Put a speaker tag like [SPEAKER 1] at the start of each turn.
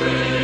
[SPEAKER 1] Free.